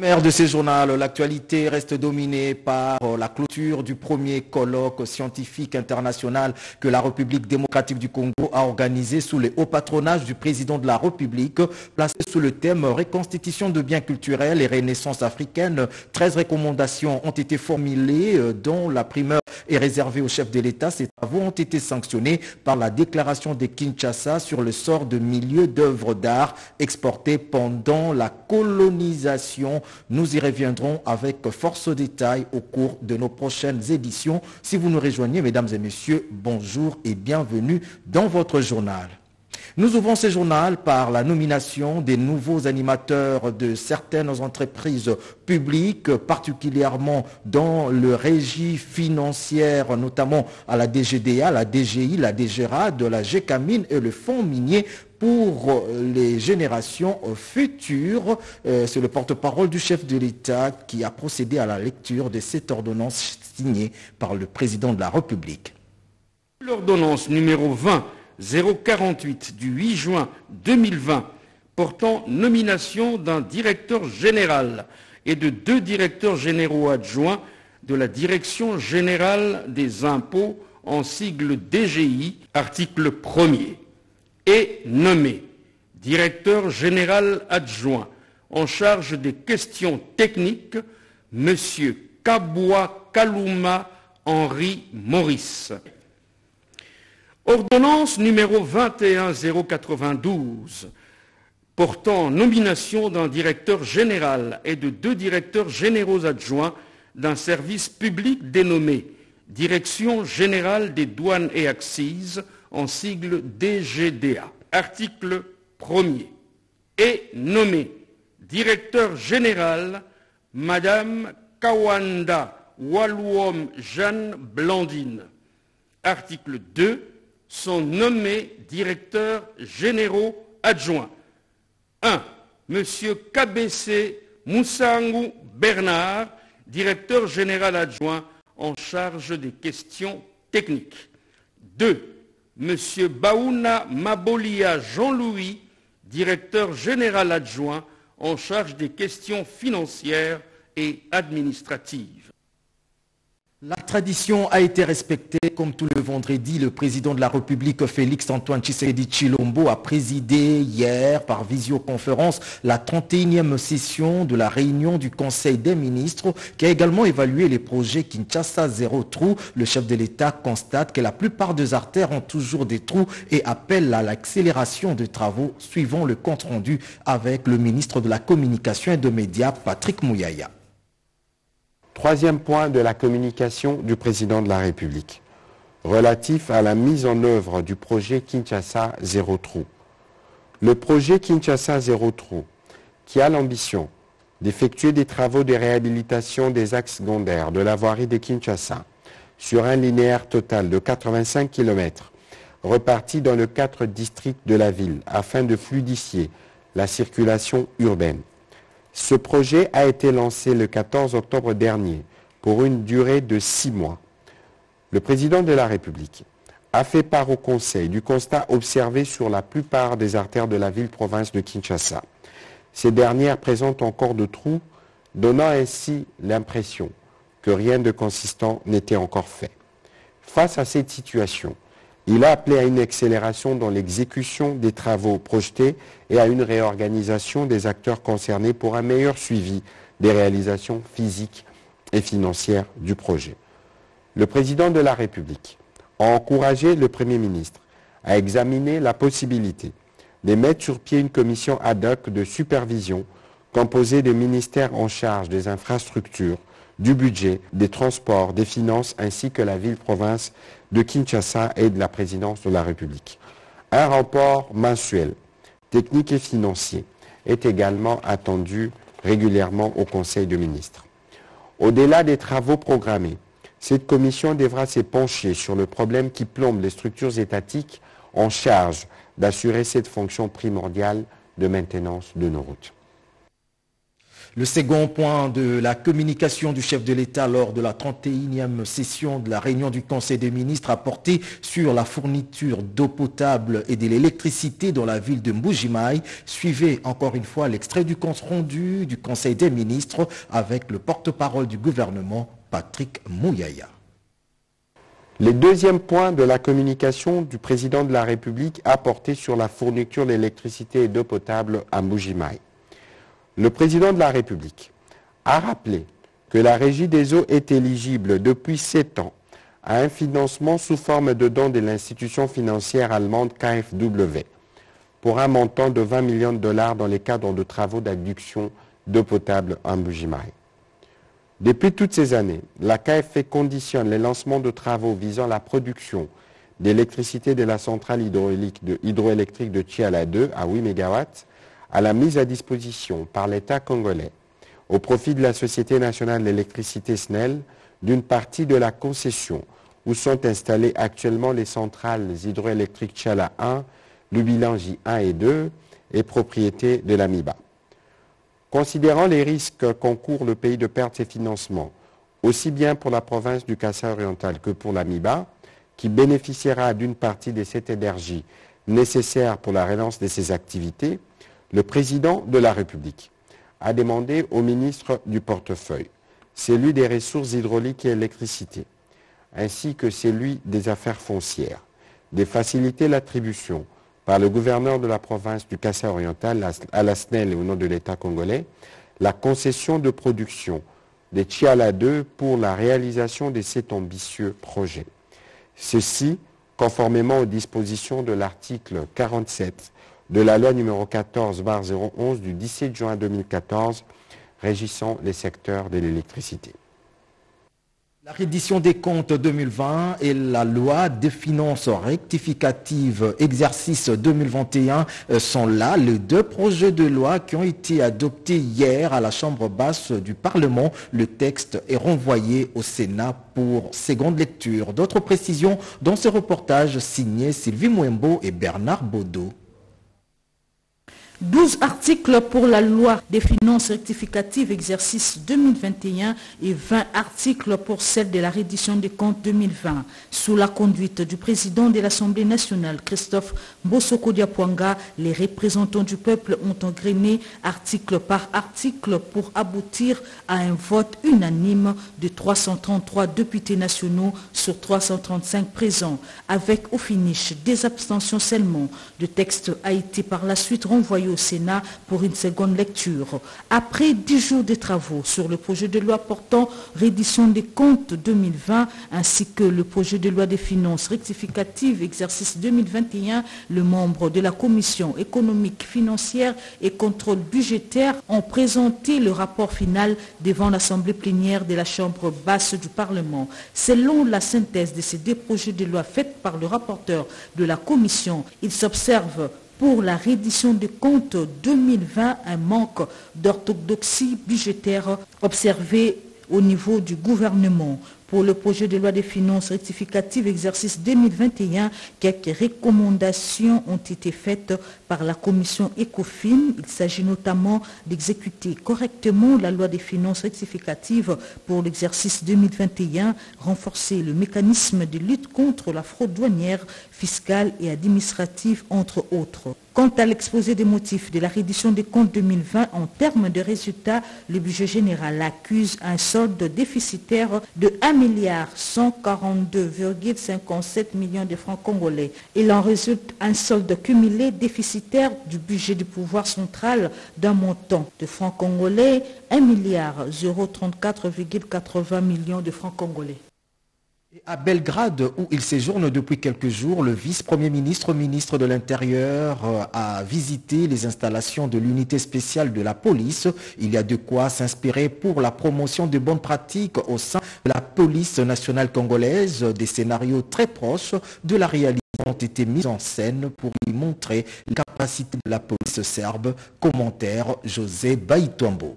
Mère de ces journaux, l'actualité reste dominée par la clôture du premier colloque scientifique international que la République démocratique du Congo a organisé sous les hauts patronages du président de la République, placé sous le thème Reconstitution de biens culturels et renaissance africaine. 13 recommandations ont été formulées, euh, dont la primeur est réservée au chef de l'État. Ces travaux ont été sanctionnés par la déclaration de Kinshasa sur le sort de milieux d'œuvres d'art exportées pendant la colonisation nous y reviendrons avec force de détail au cours de nos prochaines éditions. Si vous nous rejoignez, mesdames et messieurs, bonjour et bienvenue dans votre journal. Nous ouvrons ce journal par la nomination des nouveaux animateurs de certaines entreprises publiques, particulièrement dans le régie financière, notamment à la DGDA, la DGI, la DGRA, la GECAMINE et le Fonds minier pour les générations futures. Euh, c'est le porte-parole du chef de l'État qui a procédé à la lecture de cette ordonnance signée par le président de la République. L'ordonnance numéro 20 048 du 8 juin 2020 portant nomination d'un directeur général et de deux directeurs généraux adjoints de la Direction générale des impôts en sigle DGI, article 1er est nommé directeur général adjoint en charge des questions techniques, M. Kaboua Kaluma Henri Maurice. Ordonnance numéro 21092 portant nomination d'un directeur général et de deux directeurs généraux adjoints d'un service public dénommé Direction générale des douanes et accises en sigle DGDA. Article 1er. Est nommé directeur général Madame Kawanda Waluom Jeanne Blandine. Article 2. Sont nommés directeurs généraux adjoints. 1. Monsieur KBC Moussangu Bernard, directeur général adjoint en charge des questions techniques. 2. M. Baouna Mabolia Jean-Louis, directeur général adjoint en charge des questions financières et administratives. La tradition a été respectée comme tout le vendredi. Le président de la République, Félix Antoine Tshisekedi Chilombo, a présidé hier par visioconférence la 31e session de la réunion du Conseil des ministres qui a également évalué les projets Kinshasa Zéro Trou. Le chef de l'État constate que la plupart des artères ont toujours des trous et appelle à l'accélération des travaux suivant le compte rendu avec le ministre de la Communication et des Médias, Patrick Mouyaya. Troisième point de la communication du président de la République, relatif à la mise en œuvre du projet Kinshasa Zéro Trou. Le projet Kinshasa Zéro Trou, qui a l'ambition d'effectuer des travaux de réhabilitation des axes secondaires de la voirie de Kinshasa sur un linéaire total de 85 km, reparti dans le quatre districts de la ville afin de fluidifier la circulation urbaine ce projet a été lancé le 14 octobre dernier pour une durée de six mois. Le président de la République a fait part au Conseil du constat observé sur la plupart des artères de la ville-province de Kinshasa. Ces dernières présentent encore de trous, donnant ainsi l'impression que rien de consistant n'était encore fait. Face à cette situation, il a appelé à une accélération dans l'exécution des travaux projetés et à une réorganisation des acteurs concernés pour un meilleur suivi des réalisations physiques et financières du projet. Le président de la République a encouragé le Premier ministre à examiner la possibilité de mettre sur pied une commission ad hoc de supervision composée des ministères en charge des infrastructures, du budget, des transports, des finances ainsi que la ville-province de Kinshasa et de la présidence de la République. Un rapport mensuel, technique et financier, est également attendu régulièrement au Conseil des ministres. Au-delà des travaux programmés, cette commission devra s'épancher sur le problème qui plombe les structures étatiques en charge d'assurer cette fonction primordiale de maintenance de nos routes. Le second point de la communication du chef de l'État lors de la 31e session de la réunion du Conseil des ministres a porté sur la fourniture d'eau potable et de l'électricité dans la ville de Mbujimaï. Suivez encore une fois l'extrait du compte rendu du Conseil des ministres avec le porte-parole du gouvernement, Patrick Mouyaya. Le deuxième point de la communication du président de la République a porté sur la fourniture d'électricité et d'eau potable à Mbujimaï. Le président de la République a rappelé que la Régie des eaux est éligible depuis sept ans à un financement sous forme de don de l'institution financière allemande KfW pour un montant de 20 millions de dollars dans les cadres de travaux d'adduction d'eau potable en Bujimaï. Depuis toutes ces années, la KfW conditionne les lancements de travaux visant la production d'électricité de la centrale hydroélectrique de Chiala 2 à 8 MW à la mise à disposition par l'État congolais au profit de la Société nationale d'électricité SNEL d'une partie de la concession où sont installées actuellement les centrales hydroélectriques Chala 1, Lubilangi 1 et 2 et propriété de l'AMIBA. Considérant les risques qu'encourt le pays de perdre ses financements, aussi bien pour la province du Kassai oriental que pour l'AMIBA, qui bénéficiera d'une partie de cette énergie nécessaire pour la relance de ses activités, le président de la République a demandé au ministre du portefeuille, celui des ressources hydrauliques et électricité, ainsi que celui des affaires foncières, de faciliter l'attribution par le gouverneur de la province du Kassai oriental à la SNEL et au nom de l'État congolais, la concession de production des Chiala 2 pour la réalisation de cet ambitieux projet. Ceci conformément aux dispositions de l'article 47 de la loi numéro 14-011 du 17 juin 2014 régissant les secteurs de l'électricité. La reddition des comptes 2020 et la loi des finances rectificatives exercice 2021 euh, sont là, les deux projets de loi qui ont été adoptés hier à la Chambre basse du Parlement. Le texte est renvoyé au Sénat pour seconde lecture. D'autres précisions dans ce reportage signé Sylvie Mouembo et Bernard Baudot. 12 articles pour la loi des finances rectificatives exercice 2021 et 20 articles pour celle de la reddition des comptes 2020. Sous la conduite du président de l'Assemblée nationale, Christophe Bosoko Diapwanga, les représentants du peuple ont engrené article par article pour aboutir à un vote unanime de 333 députés nationaux sur 335 présents, avec au finish des abstentions seulement. Le texte a été par la suite renvoyé au Sénat pour une seconde lecture. Après dix jours de travaux sur le projet de loi portant reddition des comptes 2020 ainsi que le projet de loi des finances rectificatives exercice 2021, le membre de la commission économique, financière et contrôle budgétaire ont présenté le rapport final devant l'Assemblée plénière de la Chambre basse du Parlement. Selon la synthèse de ces deux projets de loi faite par le rapporteur de la commission, il s'observe pour la reddition des comptes 2020 un manque d'orthodoxie budgétaire observé au niveau du gouvernement pour le projet de loi des finances rectificatives exercice 2021, quelques recommandations ont été faites par la commission ECOFIN. Il s'agit notamment d'exécuter correctement la loi des finances rectificatives pour l'exercice 2021, renforcer le mécanisme de lutte contre la fraude douanière, fiscale et administrative, entre autres. Quant à l'exposé des motifs de la reddition des comptes 2020 en termes de résultats, le budget général accuse un solde déficitaire de 1 milliard 142,57 millions de francs congolais. Il en résulte un solde cumulé déficitaire du budget du pouvoir central d'un montant de francs congolais 1 milliard 034,80 millions de francs congolais. À Belgrade, où il séjourne depuis quelques jours, le vice-premier ministre, ministre de l'Intérieur, euh, a visité les installations de l'unité spéciale de la police. Il y a de quoi s'inspirer pour la promotion de bonnes pratiques au sein de la police nationale congolaise. Des scénarios très proches de la réalité ont été mis en scène pour y montrer la capacité de la police serbe. Commentaire José Baïtombo.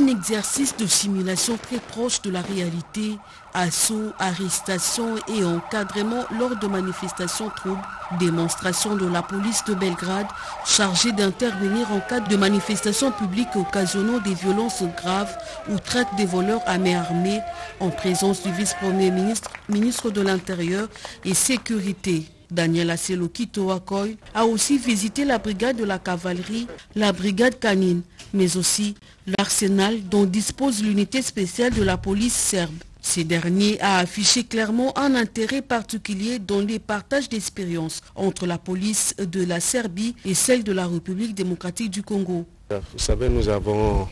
Une exercice de simulation très proche de la réalité, assaut, arrestation et encadrement lors de manifestations troubles, démonstration de la police de Belgrade chargée d'intervenir en cas de manifestations publiques occasionnant des violences graves ou traite des voleurs à main armée en présence du vice-premier ministre, ministre de l'Intérieur et Sécurité. Daniel Aselokito Akoy a aussi visité la brigade de la cavalerie, la brigade canine, mais aussi l'arsenal dont dispose l'unité spéciale de la police serbe. Ces derniers a affiché clairement un intérêt particulier dans les partages d'expériences entre la police de la Serbie et celle de la République démocratique du Congo. Vous savez, nous avons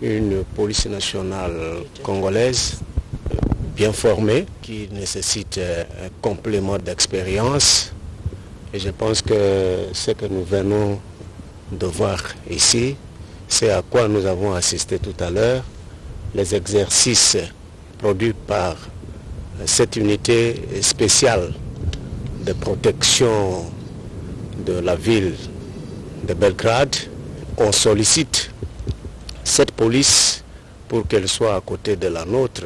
une police nationale congolaise bien formée qui nécessite un complément d'expérience. Et je pense que ce que nous venons de voir ici, c'est à quoi nous avons assisté tout à l'heure, les exercices produits par cette unité spéciale de protection de la ville de Belgrade. On sollicite cette police pour qu'elle soit à côté de la nôtre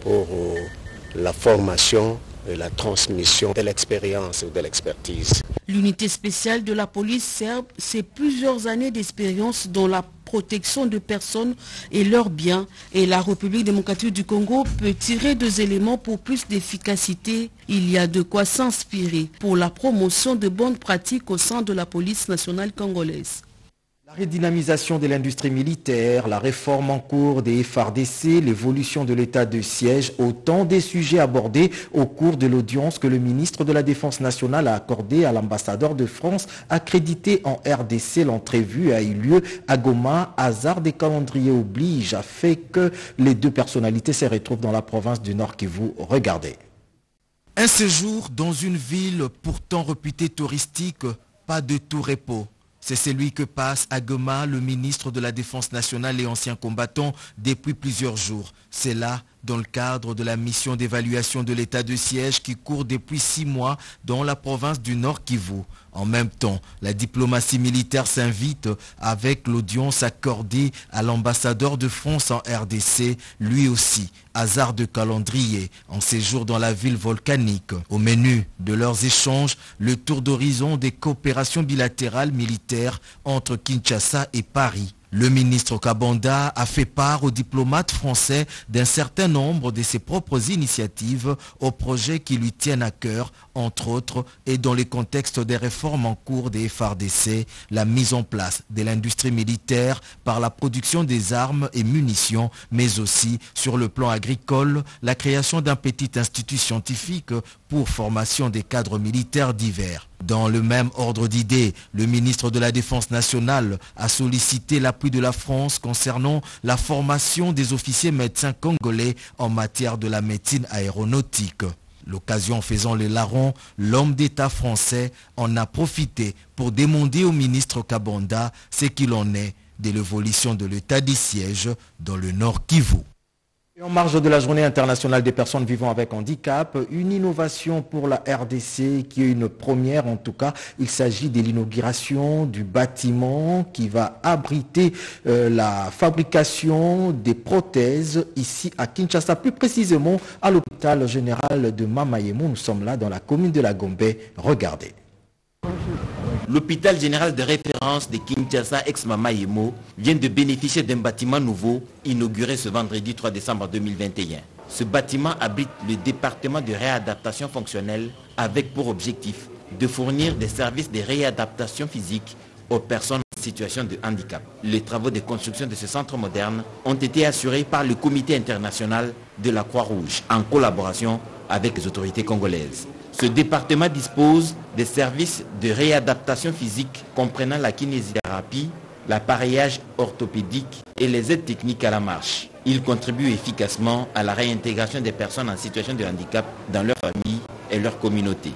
pour la formation la transmission de l'expérience ou de l'expertise. L'unité spéciale de la police serbe, c'est plusieurs années d'expérience dans la protection de personnes et leurs biens. Et la République démocratique du Congo peut tirer deux éléments pour plus d'efficacité. Il y a de quoi s'inspirer pour la promotion de bonnes pratiques au sein de la police nationale congolaise. La redynamisation de l'industrie militaire, la réforme en cours des FRDC, l'évolution de l'état de siège, autant des sujets abordés au cours de l'audience que le ministre de la Défense nationale a accordé à l'ambassadeur de France accrédité en RDC. L'entrevue a eu lieu à Goma. Hasard des calendriers oblige a fait que les deux personnalités se retrouvent dans la province du Nord Kivu. Regardez. Un séjour dans une ville pourtant réputée touristique, pas de tout repos. C'est celui que passe à le ministre de la Défense nationale et ancien combattant depuis plusieurs jours. C'est là dans le cadre de la mission d'évaluation de l'état de siège qui court depuis six mois dans la province du Nord Kivu. En même temps, la diplomatie militaire s'invite avec l'audience accordée à l'ambassadeur de France en RDC, lui aussi, hasard de calendrier, en séjour dans la ville volcanique. Au menu de leurs échanges, le tour d'horizon des coopérations bilatérales militaires entre Kinshasa et Paris. Le ministre Kabanda a fait part aux diplomates français d'un certain nombre de ses propres initiatives aux projets qui lui tiennent à cœur, entre autres, et dans les contextes des réformes en cours des FRDC, la mise en place de l'industrie militaire par la production des armes et munitions, mais aussi sur le plan agricole, la création d'un petit institut scientifique pour formation des cadres militaires divers. Dans le même ordre d'idées, le ministre de la Défense nationale a sollicité l'appui de la France concernant la formation des officiers médecins congolais en matière de la médecine aéronautique. L'occasion faisant les larrons, l'homme d'État français en a profité pour demander au ministre Kabanda ce qu'il en est de l'évolution de l'état du siège dans le Nord Kivu. En marge de la journée internationale des personnes vivant avec handicap, une innovation pour la RDC qui est une première en tout cas. Il s'agit de l'inauguration du bâtiment qui va abriter euh, la fabrication des prothèses ici à Kinshasa, plus précisément à l'hôpital général de Mamayemo. Nous sommes là dans la commune de la Gombe. Regardez. L'hôpital général de référence de Kinshasa ex-Mamayemo vient de bénéficier d'un bâtiment nouveau inauguré ce vendredi 3 décembre 2021. Ce bâtiment abrite le département de réadaptation fonctionnelle avec pour objectif de fournir des services de réadaptation physique aux personnes en situation de handicap. Les travaux de construction de ce centre moderne ont été assurés par le comité international de la Croix-Rouge en collaboration avec les autorités congolaises. Ce département dispose des services de réadaptation physique comprenant la kinésithérapie, l'appareillage orthopédique et les aides techniques à la marche. Il contribue efficacement à la réintégration des personnes en situation de handicap dans leur famille et leur communauté.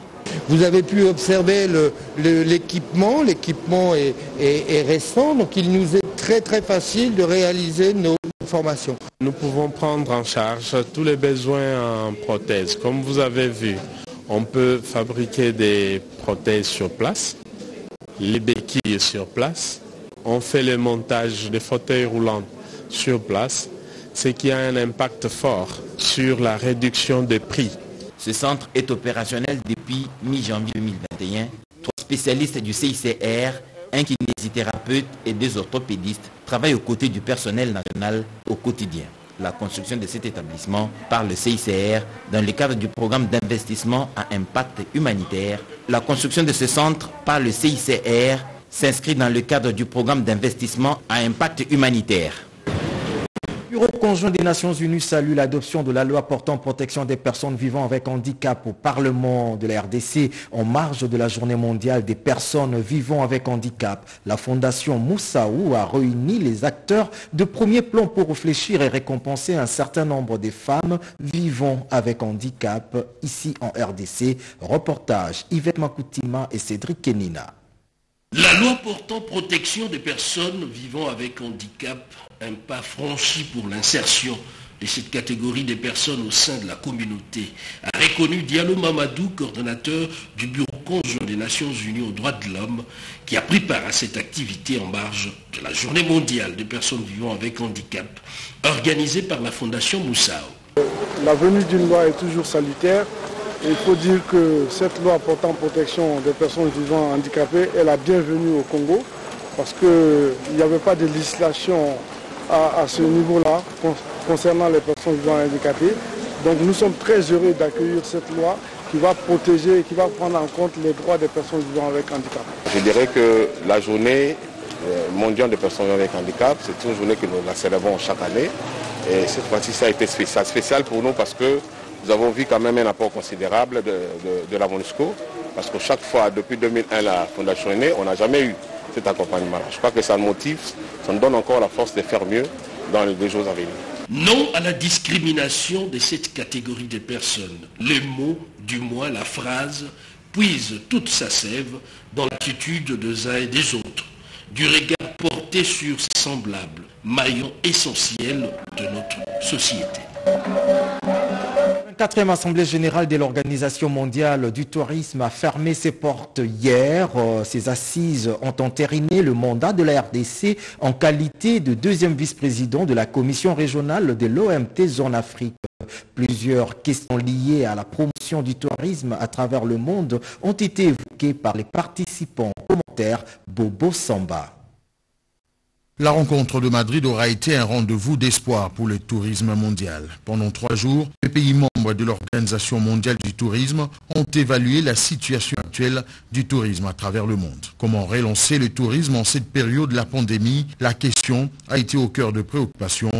Vous avez pu observer l'équipement, l'équipement est, est récent, donc il nous est très très facile de réaliser nos formations. Nous pouvons prendre en charge tous les besoins en prothèses, comme vous avez vu. On peut fabriquer des prothèses sur place, les béquilles sur place. On fait le montage des fauteuils roulants sur place, c'est qu'il y a un impact fort sur la réduction des prix. Ce centre est opérationnel depuis mi-janvier 2021. Trois spécialistes du CICR, un kinésithérapeute et deux orthopédistes travaillent aux côtés du personnel national au quotidien. La construction de cet établissement par le CICR dans le cadre du programme d'investissement à impact humanitaire. La construction de ce centre par le CICR s'inscrit dans le cadre du programme d'investissement à impact humanitaire. Le Bureau conjoint des Nations Unies salue l'adoption de la loi portant protection des personnes vivant avec handicap au Parlement de la RDC en marge de la journée mondiale des personnes vivant avec handicap. La fondation Moussaou a réuni les acteurs de premier plan pour réfléchir et récompenser un certain nombre de femmes vivant avec handicap ici en RDC. Reportage Yvette Makoutima et Cédric Kenina. La loi portant protection des personnes vivant avec handicap, un pas franchi pour l'insertion de cette catégorie des personnes au sein de la communauté, a reconnu Diallo Mamadou, coordonnateur du Bureau conjoint des Nations Unies aux droits de l'homme, qui a pris part à cette activité en marge de la Journée mondiale des personnes vivant avec handicap, organisée par la Fondation Moussao. La venue d'une loi est toujours salutaire il faut dire que cette loi portant protection des personnes vivant handicapées est la bienvenue au Congo parce qu'il n'y avait pas de législation à, ce niveau-là concernant les personnes vivant handicapées. Donc nous sommes très heureux d'accueillir cette loi qui va protéger et qui va prendre en compte les droits des personnes vivant avec handicap. Je dirais que la journée euh, mondiale des personnes vivant avec handicap, c'est une journée que nous la célébrons chaque année. Et cette fois-ci, ça a été spécial. Spécial pour nous parce que nous avons vu quand même un apport considérable de, la MONUSCO, parce que chaque fois, depuis 2001, la Fondation est née, on n'a jamais eu cet accompagnement. Je crois que ça nous motive, ça nous donne encore la force de faire mieux dans les jours à venir. Non à la discrimination de cette catégorie de personnes. Les mots, du moins la phrase, puisent toute sa sève dans l'attitude des uns et des autres, du regard porté sur semblables, maillon essentiel de notre société. Quatrième assemblée générale de l'Organisation mondiale du tourisme a fermé ses portes hier. Euh, assises ont entériné le mandat de la RDC en qualité de deuxième vice-président de la commission régionale de l'OMT Zone Afrique. Plusieurs questions liées à la promotion du tourisme à travers le monde ont été évoquées par les participants. Commentaire Bobo Samba. La rencontre de Madrid aura été un rendez-vous d'espoir pour le tourisme mondial. Pendant trois jours, les pays membres de l'Organisation mondiale du tourisme ont évalué la situation actuelle du tourisme à travers le monde. Comment relancer le tourisme en cette période de la pandémie? La question a été au cœur de préoccupation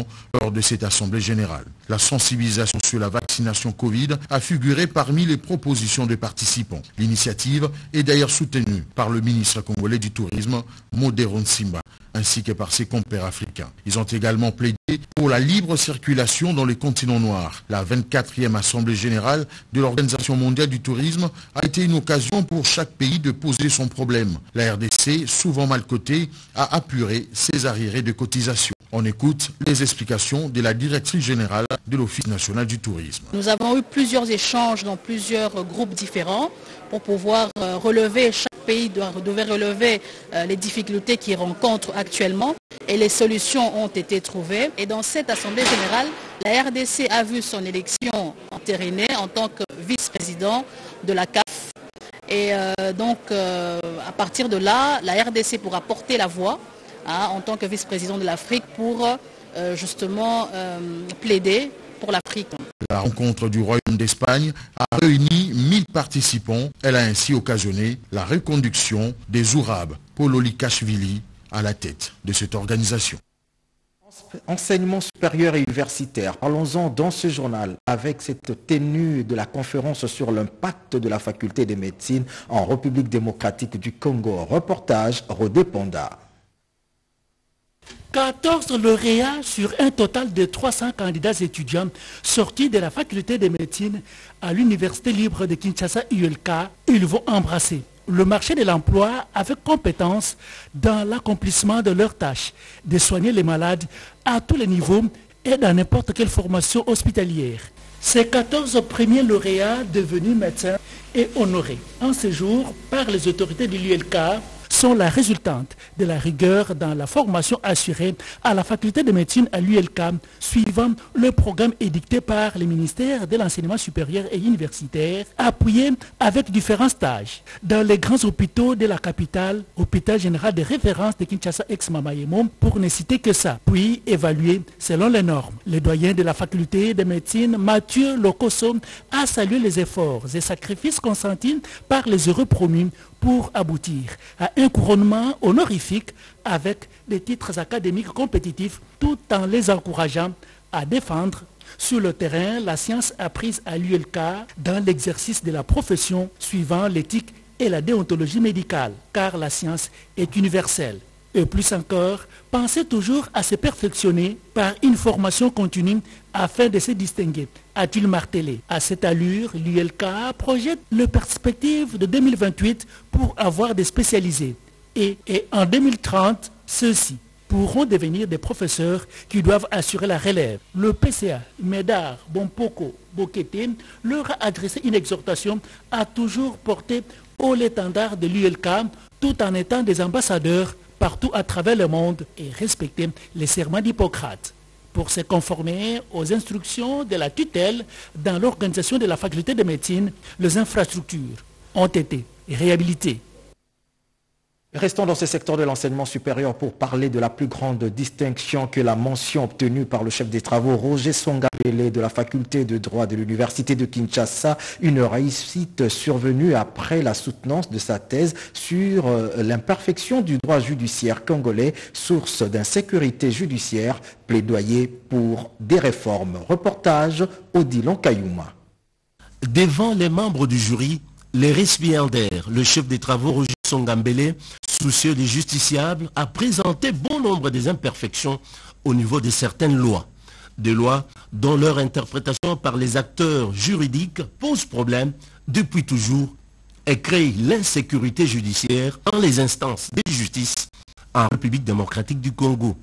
lors de cette Assemblée générale. La sensibilisation sur la vaccination Covid a figuré parmi les propositions des participants. L'initiative est d'ailleurs soutenue par le ministre congolais du Tourisme, Modéron Simba ainsi que par ses compères africains. Ils ont également plaidé pour la libre circulation dans les continents noirs. La 24e Assemblée générale de l'Organisation mondiale du tourisme a été une occasion pour chaque pays de poser son problème. La RDC, souvent mal cotée, a apuré ses arriérés de cotisation. On écoute les explications de la directrice générale de l'Office national du tourisme. Nous avons eu plusieurs échanges dans plusieurs groupes différents pour pouvoir euh, relever, chaque pays devait relever euh, les difficultés qu'il rencontre actuellement et les solutions ont été trouvées. Et dans cette Assemblée générale, la RDC a vu son élection entérinée en tant que vice-président de la CAF. Et euh, donc, à partir de là, la RDC pourra porter la voix hein, en tant que vice-président de l'Afrique pour justement plaider pour l'Afrique. La rencontre du Royaume d'Espagne a réuni 1000 participants. Elle a ainsi occasionné la reconduction des Ourabes, Paul Olikashvili, à la tête de cette organisation. Enseignement supérieur et universitaire. Parlons-en dans ce journal avec cette tenue de la conférence sur l'impact de la faculté de médecine en République démocratique du Congo. Reportage Rodépanda. 14 lauréats sur un total de 300 candidats étudiants sortis de la faculté de médecine à l'Université libre de Kinshasa ULK. Ils vont embrasser le marché de l'emploi avec compétence dans l'accomplissement de leurs tâches, de soigner les malades à tous les niveaux et dans n'importe quelle formation hospitalière. Ces 14 premiers lauréats devenus médecins et honorés en séjour par les autorités de l'ULK la résultante de la rigueur dans la formation assurée à la faculté de médecine à l'ULK, suivant le programme édicté par le ministère de l'enseignement supérieur et universitaire, appuyé avec différents stages dans les grands hôpitaux de la capitale, hôpital général de référence de Kinshasa ex-Mamayemo, pour ne citer que ça, puis évalué selon les normes. Le doyen de la faculté de médecine, Mathieu Locoso, a salué les efforts et sacrifices consentis par les heureux promus pour aboutir à un couronnement honorifique avec des titres académiques compétitifs tout en les encourageant à défendre sur le terrain la science apprise à l'ULK dans l'exercice de la profession suivant l'éthique et la déontologie médicale, car la science est universelle. Et plus encore, pensez toujours à se perfectionner par une formation continue afin de se distinguer, a-t-il martelé? À cette allure, l'ULK projette le perspective de 2028 pour avoir des spécialisés. Et, en 2030, ceux-ci pourront devenir des professeurs qui doivent assurer la relève. Le PCA, Médard, Bompoko, Bokete leur a adressé une exhortation à toujours porter haut l'étendard de l'ULK tout en étant des ambassadeurs partout à travers le monde et respecter les serments d'Hippocrate pour se conformer aux instructions de la tutelle dans l'organisation de la faculté de médecine, les infrastructures ont été réhabilitées. Restons dans ce secteur de l'enseignement supérieur pour parler de la plus grande distinction que la mention obtenue par le chef des travaux Roger Songabele de la faculté de droit de l'université de Kinshasa, une réussite survenue après la soutenance de sa thèse sur euh, l'imperfection du droit judiciaire congolais, source d'insécurité judiciaire, plaidoyer pour des réformes. Reportage Odilon Kayuma. Devant les membres du jury, les le chef des travaux Roger Songambele, soucieux des justiciables, a présenté bon nombre des imperfections au niveau de certaines lois. Des lois dont leur interprétation par les acteurs juridiques pose problème depuis toujours et crée l'insécurité judiciaire dans les instances de justice en République démocratique du Congo.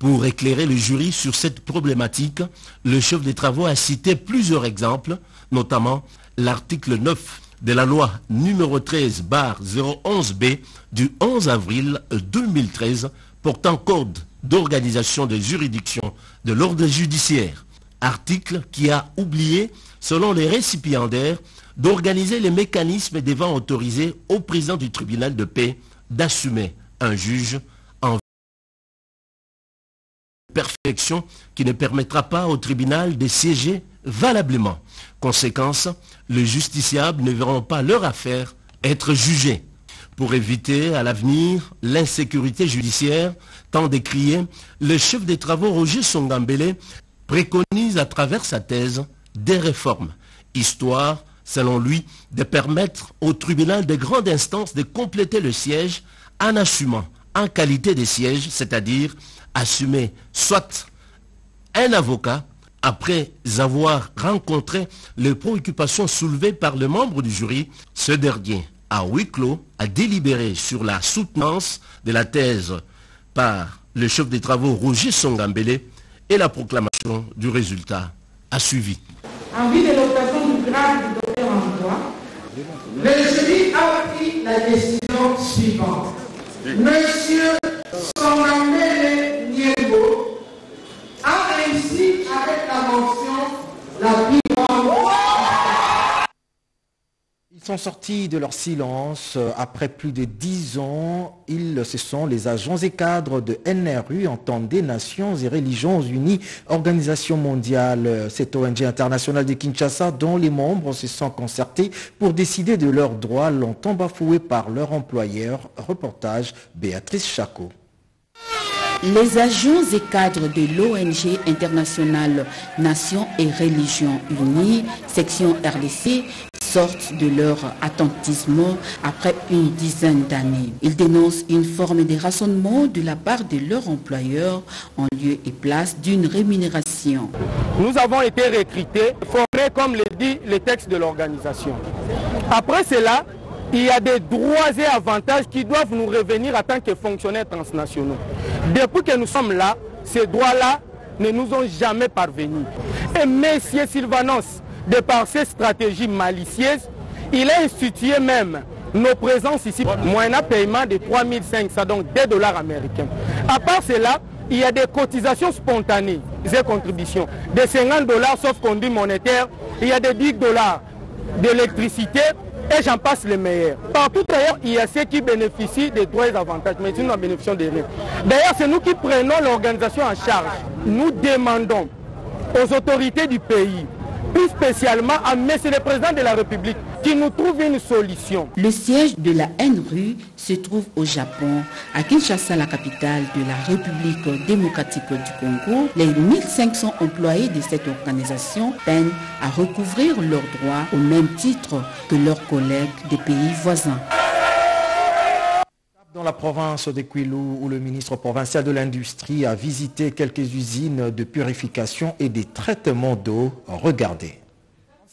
Pour éclairer le jury sur cette problématique, le chef des travaux a cité plusieurs exemples, notamment l'article 9 de la loi numéro 13 bar 011B du 11 avril 2013 portant code d'organisation des juridictions de l'ordre judiciaire. Article qui a oublié, selon les récipiendaires, d'organiser les mécanismes devant autoriser au président du tribunal de paix d'assumer un juge en perfection qui ne permettra pas au tribunal de siéger valablement. Conséquence, les justiciables ne verront pas leur affaire être jugée. Pour éviter à l'avenir l'insécurité judiciaire, tant décriée, le chef des travaux Roger Songambele préconise à travers sa thèse des réformes, histoire, selon lui, de permettre au tribunal de grande instance de compléter le siège en assumant en qualité de siège, c'est-à-dire assumer soit un avocat après avoir rencontré les préoccupations soulevées par le membre du jury, ce dernier, à huis clos, a délibéré sur la soutenance de la thèse par le chef des travaux Roger Songambele et la proclamation du résultat a suivi. En vue de l'obtention du grade du docteur en droit, le jury a pris la décision suivante. Monsieur Songambele Niego a réussi avec la mention la plus grande. Ils sont sortis de leur silence euh, après plus de dix ans. Ils, ce sont les agents et cadres de NRU, entendez Nations et Religions Unies, Organisation mondiale, cette ONG internationale de Kinshasa, dont les membres se sont concertés pour décider de leurs droits longtemps bafoués par leur employeur. Reportage Béatrice Chaco. Les agents et cadres de l'ONG internationale Nations et Religions Unies, section RDC, sortent de leur attentisme après une dizaine d'années. Ils dénoncent une forme de rationnement de la part de leur employeur en lieu et place d'une rémunération. Nous avons été recrutés, formés comme le dit le texte de l'organisation. Après cela, il y a des droits et avantages qui doivent nous revenir en tant que fonctionnaires transnationaux. Depuis que nous sommes là, ces droits-là ne nous ont jamais parvenus. Et M. Sylvanos, de par ses stratégies malicieuses, il a institué même nos présences ici, moyennant paiement de 3500, donc des dollars américains. À part cela, il y a des cotisations spontanées, des contributions, de 50 dollars sauf conduit monétaire, il y a des 10 dollars d'électricité et j'en passe les meilleurs. Partout ailleurs, il y a ceux qui bénéficient des droits avantages, mais nous n'en bénéficions de rien. D'ailleurs, c'est nous qui prenons l'organisation en charge. Nous demandons aux autorités du pays, plus spécialement à M. le Président de la République, qui nous trouve une solution. Le siège de la NRU se trouve au Japon, à Kinshasa, la capitale de la République démocratique du Congo. Les 1500 employés de cette organisation peinent à recouvrir leurs droits au même titre que leurs collègues des pays voisins. Dans la province de Kwilu, où le ministre provincial de l'Industrie a visité quelques usines de purification et des traitements d'eau, regardez.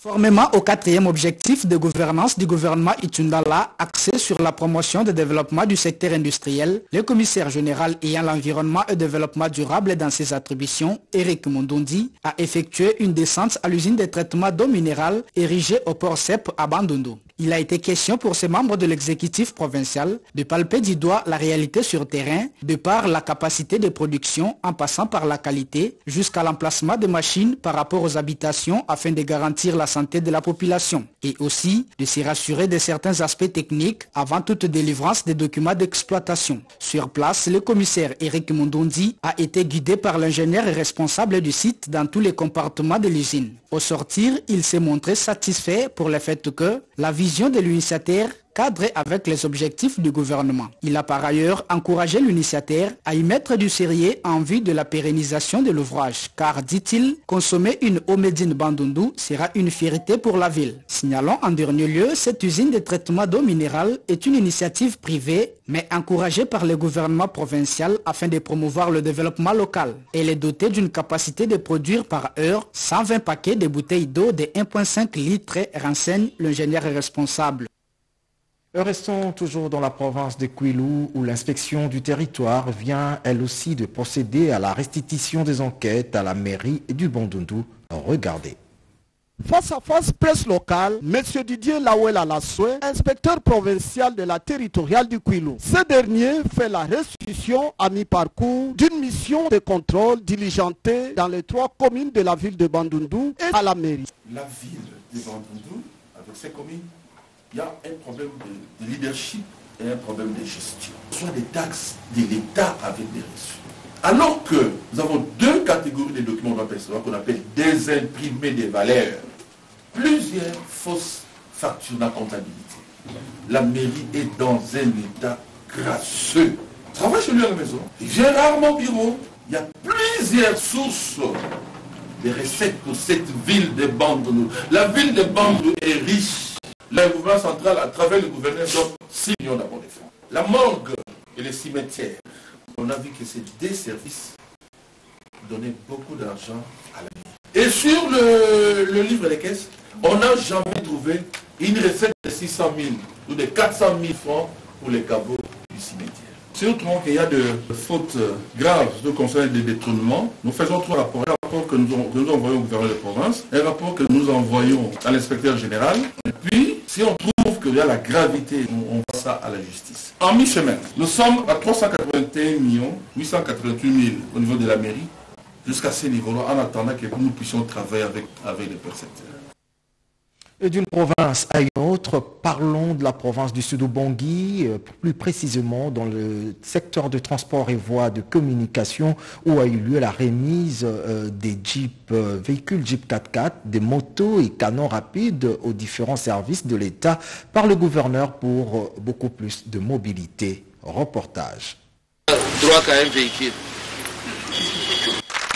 Conformément au quatrième objectif de gouvernance du gouvernement Itundala, axé sur la promotion du développement du secteur industriel, le commissaire général ayant l'environnement et le développement durable dans ses attributions, Eric Mondondi, a effectué une descente à l'usine de traitement d'eau minérale érigée au port CEP à Bandundu. Il a été question pour ces membres de l'exécutif provincial de palper du doigt la réalité sur terrain de par la capacité de production en passant par la qualité jusqu'à l'emplacement des machines par rapport aux habitations afin de garantir la santé de la population et aussi de s'y rassurer de certains aspects techniques avant toute délivrance des documents d'exploitation. Sur place, le commissaire Eric Mondondi a été guidé par l'ingénieur responsable du site dans tous les compartiments de l'usine. Au sortir, il s'est montré satisfait pour le fait que la vision de l'initiateur cadre avec les objectifs du gouvernement. Il a par ailleurs encouragé l'initiateur à y mettre du sérieux en vue de la pérennisation de l'ouvrage, car, dit-il, consommer une Omedine Bandundu sera une fierté pour la ville. Signalons en dernier lieu, cette usine de traitement d'eau minérale est une initiative privée, mais encouragée par le gouvernement provincial afin de promouvoir le développement local. Elle est dotée d'une capacité de produire par heure 120 paquets de bouteilles d'eau de 1,5 litres, renseigne l'ingénieur responsable. Restons toujours dans la province de Kwilu où l'inspection du territoire vient elle aussi de procéder à la restitution des enquêtes à la mairie du Bandundu. Regardez. Face à face presse locale, M. Didier Lawela Lassoué, inspecteur provincial de la territoriale du Kwilu. Ce dernier fait la restitution à mi-parcours d'une mission de contrôle diligentée dans les trois communes de la ville de Bandundu et à la mairie. La ville de Bandundu, avec ses communes, il y a un problème de, de, leadership et un problème de gestion. Soit des taxes de l'État avec des reçus. Alors que nous avons deux catégories de documents qu'on appelle désimprimés des valeurs, plusieurs fausses factures de la mairie est dans un état grasseux. Travaille chez lui à la maison. Il vient rarement au bureau. Il y a plusieurs sources de recettes pour cette ville de Bandounou. La ville de Bandounou est riche le gouvernement central, à travers le gouverneur, donne 6 millions d'abord de francs. La morgue et les cimetières, on a vu que ces deux services donnaient beaucoup d'argent à la mairie. Et sur le, livre des caisses, on n'a jamais trouvé une recette de 600 000 ou de 400 000 francs pour les caveaux du cimetière. Si nous qu'il y a de fautes graves de conseil de détournement, nous faisons trois rapports. Rapport que nous, envoyons au gouverneur de province, un rapport que nous envoyons à l'inspecteur général, et puis si on trouve qu'il y a la gravité, on, on ça à la justice. En mi-chemin, nous sommes à 381 millions 888 000 au niveau de la mairie, jusqu'à ce niveau-là, en attendant que nous puissions travailler avec, avec les percepteurs. D'une province à une autre, parlons de la province du Sud-Bangui, plus précisément dans le secteur de transport et voies de communication où a eu lieu la remise des Jeep, véhicules Jeep 4x4, des motos et canons rapides aux différents services de l'État par le gouverneur pour beaucoup plus de mobilité. Reportage. Droit véhicule.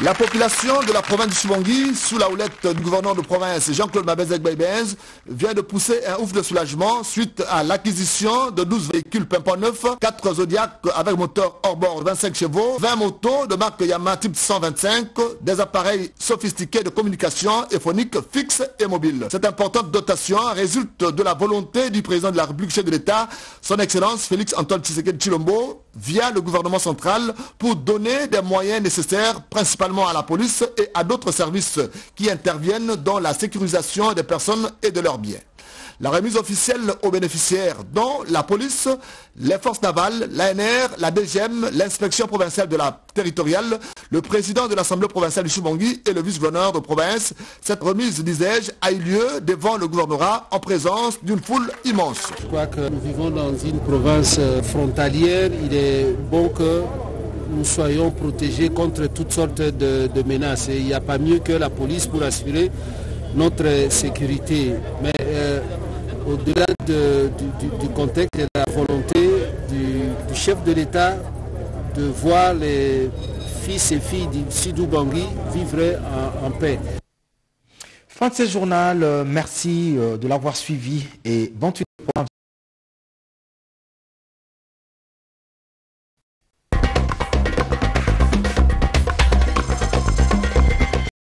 La population de la province du Subangui, sous la houlette du gouverneur de province Jean-Claude Mabezek Baybens, vient de pousser un ouf de soulagement suite à l'acquisition de 12 véhicules pimpant neufs, 4 Zodiac avec moteur hors-bord 25 chevaux, 20 motos de marque Yamaha type 125, des appareils sophistiqués de communication phonique fixe et mobile. Cette importante dotation résulte de la volonté du président de la République chef de l'État, son Excellence Félix Antoine Tshisekedi Chilombo, via le gouvernement central pour donner des moyens nécessaires, principalement à la police et à d'autres services qui interviennent dans la sécurisation des personnes et de leurs biens. La remise officielle aux bénéficiaires, dont la police, les forces navales, l'ANR, la DGM, l'inspection provinciale de la territoriale, le président de l'Assemblée provinciale du Chibangui et le vice-gouverneur de province. Cette remise, disais-je, a eu lieu devant le gouvernorat en présence d'une foule immense. Je crois que nous vivons dans une province frontalière. Il est bon que nous soyons protégés contre toutes sortes de, menaces. Il n'y a pas mieux que la police pour assurer notre sécurité. Mais euh, au-delà du, contexte et de la volonté du, chef de l'État de voir les fils et filles du Sidou Bangui vivre en, paix. Fin de ce journal, euh, merci euh, de l'avoir suivi et bon